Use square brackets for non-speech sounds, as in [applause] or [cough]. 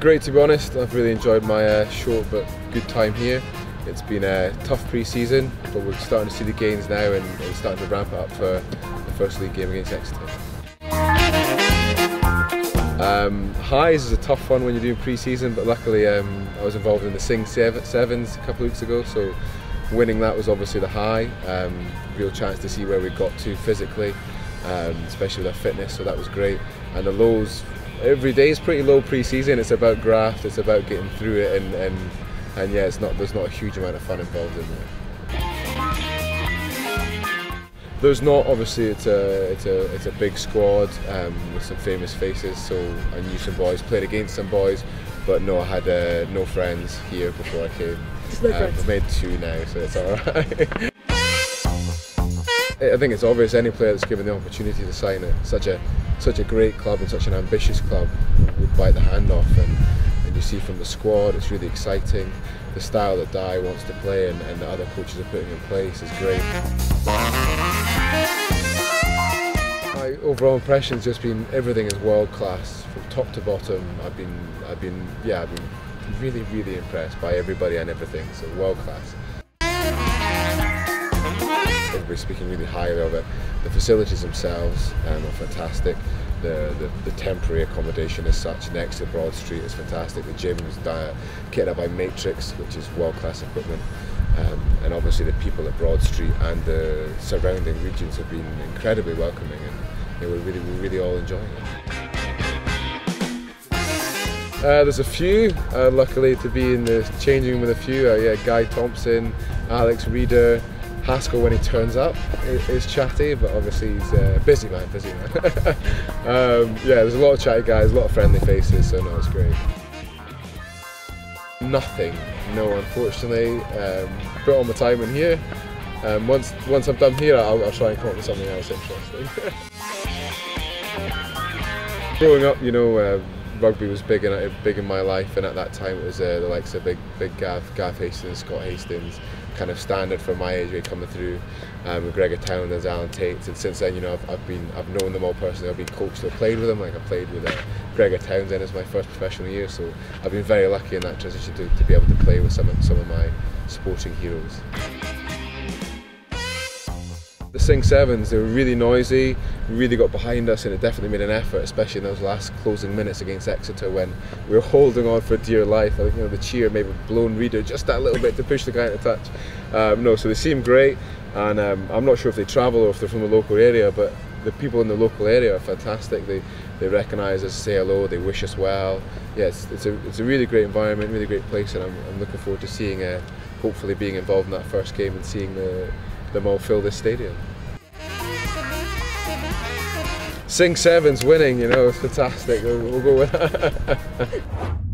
Great to be honest, I've really enjoyed my uh, short but good time here. It's been a tough pre-season, but we're starting to see the gains now and, starting to ramp up for the first league game against Exeter. Um, highs is a tough one when you're doing pre-season, but luckily um, I was involved in the Singha Sevens a couple of weeks ago, so winning that was obviously the high. Um, real chance to see where we got to physically, um, especially with our fitness, so that was great. And the lows, every day is pretty low pre-season. It's about graft, it's about getting through it, and, and and yeah, it's not there's not a huge amount of fun involved in it. There's not obviously it's a it's a it's a big squad um, with some famous faces. So I knew some boys, played against some boys, but no, I had uh, no friends here before I came. Um, I've made two now, so it's all right. [laughs] I think it's obvious any player that's given the opportunity to sign it, such a such a great club and such an ambitious club would bite the hand off and and you see from the squad it's really exciting. The style that Dai wants to play and, and the other coaches are putting in place is great. My overall impression's just been everything is world class from top to bottom. I've been I've been yeah I've been really really impressed by everybody and everything. So world class everybody's speaking really highly of it. The facilities themselves um, are fantastic. The, the, the, temporary accommodation as such next to Broad Street is fantastic. The gym is kitted up by Matrix, which is world-class equipment. Um, and obviously the people at Broad Street and the surrounding regions have been incredibly welcoming and you know, we're, really, we're really all enjoying it. Uh, there's a few, uh, luckily to be in the changing room with a few. Uh, yeah, Guy Thompson, Alex Rieder, Haskell when he turns up is, chatty, but obviously he's a busy man, busy man. [laughs] um, yeah, there's a lot of chatty guys, a lot of friendly faces, so no, it's great. Nothing, no, unfortunately. Um, put all my time in here. Um, once once I'm done here, I'll, I'll, try and come up with something else interesting. [laughs] Growing up, you know, uh, rugby was big in big in my life, and at that time it was uh, the likes of big big Gav, Gav Hastings, Scott Hastings, kind of standard for my age coming through um, with Gregor Townsend, Alan Tait, and since then, you know, I've, I've, been I've known them all personally. I've been coached, I've played with them. Like I played with uh, Gregor Townsend as my first professional year, so I've been very lucky in that transition to, to be able to play with some some of my sporting heroes. The Singha Sevens, they were really noisy, really got behind us and it definitely made an effort, especially in those last closing minutes against Exeter when we were holding on for dear life. I think you know the cheer maybe blown Rieder just that little bit to push the guy into touch. Um, no, so they seem great and um, I'm not sure if they travel or if they're from the local area, but the people in the local area are fantastic. They they recognise us, say hello, they wish us well. Yeah, it's, it's, a, it's a really great environment, really great place and I'm, I'm looking forward to seeing, uh, hopefully being involved in that first game and seeing the them all fill this stadium. Singha Sevens winning, you know, it's fantastic. We'll, we'll go with [laughs]